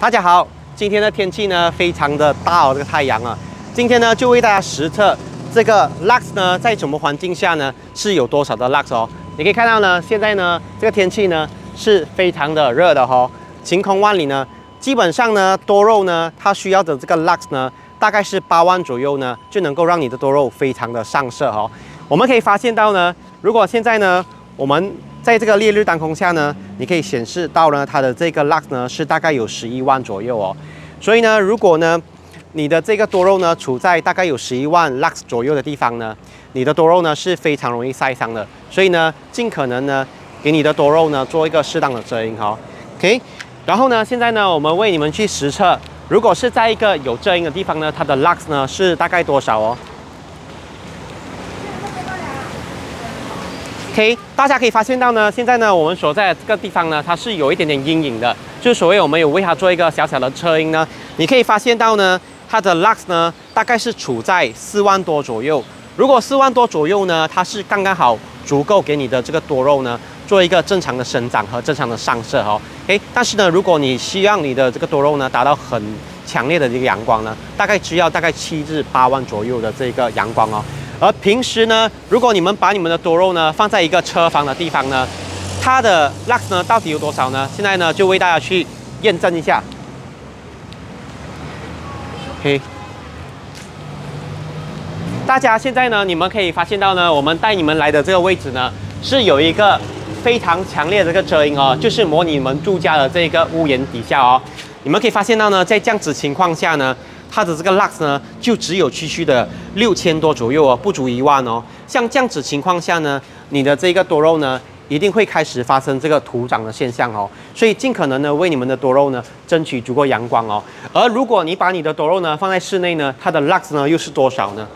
大家好，今天的天气呢非常的大哦，这个太阳啊，今天呢就为大家实测这个 lux 呢在什么环境下呢是有多少的 lux 哦。你可以看到呢，现在呢这个天气呢是非常的热的哦，晴空万里呢，基本上呢多肉呢它需要的这个 lux 呢大概是八万左右呢就能够让你的多肉非常的上色哦。我们可以发现到呢，如果现在呢我们在这个烈日当空下呢，你可以显示到呢，它的这个 lux 呢是大概有十一万左右哦。所以呢，如果呢你的这个多肉呢处在大概有十一万 lux 左右的地方呢，你的多肉呢是非常容易晒伤的。所以呢，尽可能呢给你的多肉呢做一个适当的遮阴哈。OK，然后呢，现在呢我们为你们去实测，如果是在一个有遮阴的地方呢，它的 lux 呢是大概多少哦大家可以发现到呢，现在呢，我们所在的这个地方呢，它是有一点点阴影的，就是所谓我们有为它做一个小小的测阴呢。你可以发现到呢，它的 lux 呢，大概是处在四万多左右。如果四万多左右呢，它是刚刚好足够给你的这个多肉呢，做一个正常的生长和正常的上色哈。OK，但是呢，如果你希望你的这个多肉呢，达到很强烈的这个阳光呢，大概需要大概七至八万左右的这个阳光哦。而平时呢，如果你们把你们的多肉呢放在一个车房的地方呢，它的 lux 呢到底有多少呢？现在呢就为大家去验证一下。OK，大家现在呢，你们可以发现到呢，我们带你们来的这个位置呢，是有一个非常强烈的这个遮阴哦，就是模拟你们住家的这个屋檐底下哦。你们可以发现到呢，在这样子情况下呢。它的这个 lux 呢，就只有区区的六千多左右哦，不足一万哦。像这样子情况下呢，你的这个多肉呢，一定会开始发生这个徒长的现象哦。所以尽可能呢，为你们的多肉呢，争取足够阳光哦。而如果你把你的多肉呢放在室内呢，它的 lux 呢又是多少呢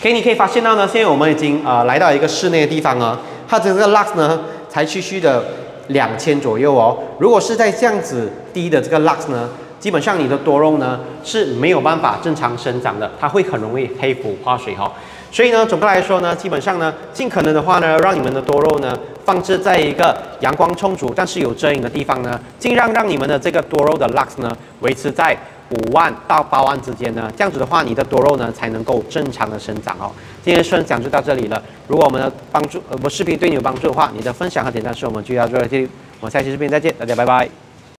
可以你可以发现到呢，现在我们已经呃来到一个室内的地方啊，它的这个 lux 呢才区区的两千左右哦。如果是在这样子低的这个 lux 呢？基本上你的多肉呢是没有办法正常生长的，它会很容易黑腐化水哈。所以呢，总的来说呢，基本上呢，尽可能的话呢，让你们的多肉呢放置在一个阳光充足但是有遮阴的地方呢，尽量让你们的这个多肉的 lux 呢维持在五万到八万之间呢，这样子的话，你的多肉呢才能够正常的生长哦。今天分享就到这里了。如果我们的帮助呃，我视频对你有帮助的话，你的分享和点赞是我们就要做的。我们下期视频再见，大家拜拜。